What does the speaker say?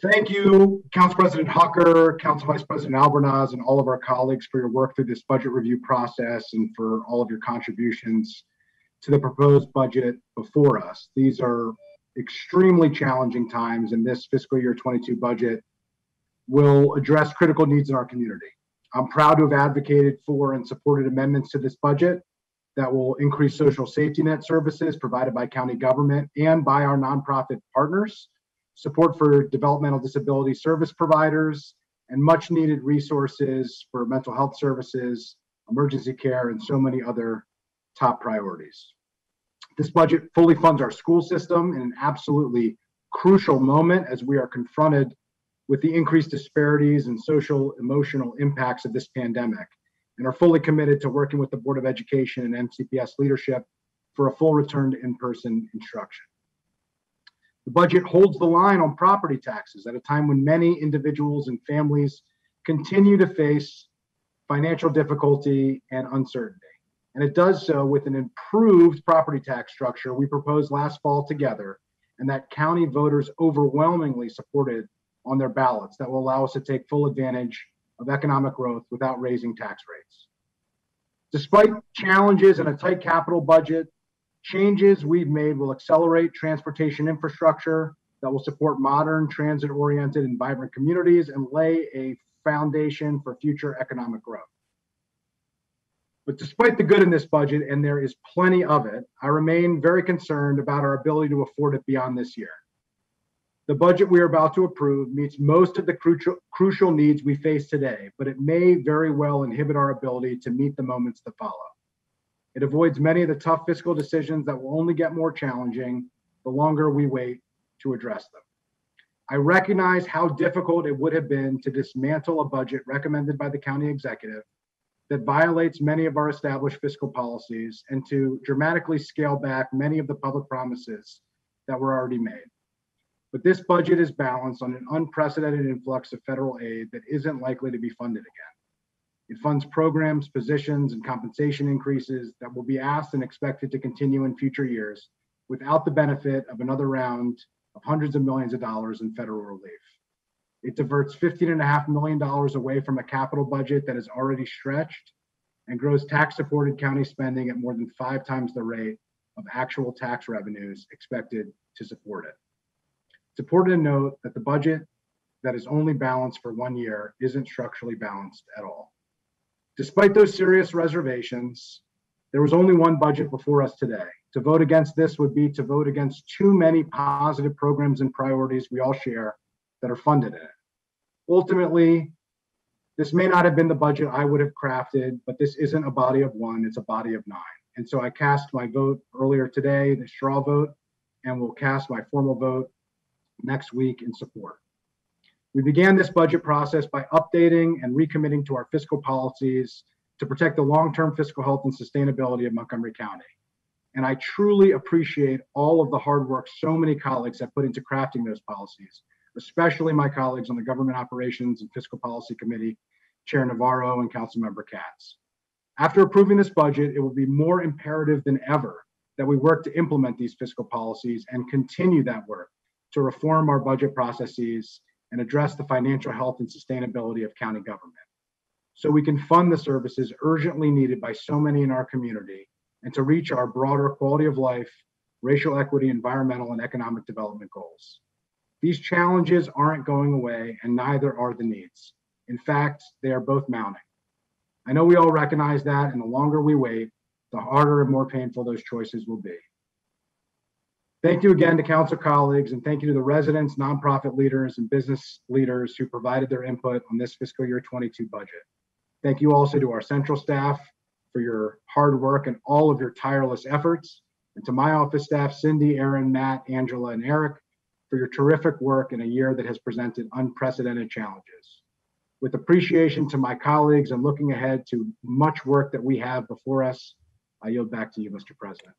Thank you, Council President Hucker, Council Vice President Albornoz, and all of our colleagues for your work through this budget review process and for all of your contributions to the proposed budget before us. These are extremely challenging times, and this fiscal year 22 budget will address critical needs in our community. I'm proud to have advocated for and supported amendments to this budget that will increase social safety net services provided by county government and by our nonprofit partners support for developmental disability service providers, and much needed resources for mental health services, emergency care, and so many other top priorities. This budget fully funds our school system in an absolutely crucial moment as we are confronted with the increased disparities and social emotional impacts of this pandemic and are fully committed to working with the Board of Education and MCPS leadership for a full return to in-person instruction. The budget holds the line on property taxes at a time when many individuals and families continue to face financial difficulty and uncertainty. And it does so with an improved property tax structure we proposed last fall together and that county voters overwhelmingly supported on their ballots that will allow us to take full advantage of economic growth without raising tax rates. Despite challenges and a tight capital budget, Changes we've made will accelerate transportation infrastructure that will support modern, transit oriented, and vibrant communities and lay a foundation for future economic growth. But despite the good in this budget, and there is plenty of it, I remain very concerned about our ability to afford it beyond this year. The budget we are about to approve meets most of the crucial, crucial needs we face today, but it may very well inhibit our ability to meet the moments that follow. It avoids many of the tough fiscal decisions that will only get more challenging the longer we wait to address them. I recognize how difficult it would have been to dismantle a budget recommended by the county executive that violates many of our established fiscal policies and to dramatically scale back many of the public promises that were already made. But this budget is balanced on an unprecedented influx of federal aid that isn't likely to be funded again. It funds programs, positions, and compensation increases that will be asked and expected to continue in future years without the benefit of another round of hundreds of millions of dollars in federal relief. It diverts $15.5 million away from a capital budget that is already stretched and grows tax supported county spending at more than five times the rate of actual tax revenues expected to support it. It's important to note that the budget that is only balanced for one year isn't structurally balanced at all. Despite those serious reservations, there was only one budget before us today. To vote against this would be to vote against too many positive programs and priorities we all share that are funded in it. Ultimately, this may not have been the budget I would have crafted, but this isn't a body of one, it's a body of nine. And so I cast my vote earlier today, the straw vote, and will cast my formal vote next week in support. We began this budget process by updating and recommitting to our fiscal policies to protect the long-term fiscal health and sustainability of Montgomery County. And I truly appreciate all of the hard work so many colleagues have put into crafting those policies, especially my colleagues on the Government Operations and Fiscal Policy Committee, Chair Navarro and Councilmember Katz. After approving this budget, it will be more imperative than ever that we work to implement these fiscal policies and continue that work to reform our budget processes and address the financial health and sustainability of county government. So we can fund the services urgently needed by so many in our community and to reach our broader quality of life, racial equity, environmental, and economic development goals. These challenges aren't going away and neither are the needs. In fact, they are both mounting. I know we all recognize that and the longer we wait, the harder and more painful those choices will be. Thank you again to council colleagues and thank you to the residents, nonprofit leaders, and business leaders who provided their input on this fiscal year 22 budget. Thank you also to our central staff for your hard work and all of your tireless efforts. And to my office staff, Cindy, Aaron, Matt, Angela, and Eric, for your terrific work in a year that has presented unprecedented challenges. With appreciation to my colleagues and looking ahead to much work that we have before us, I yield back to you, Mr. President.